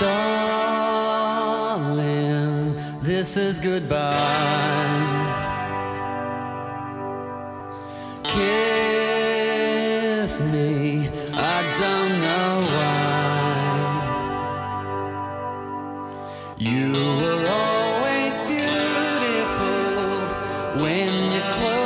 Darling, this is goodbye. Kiss me, I don't know why. You were always beautiful when you closed.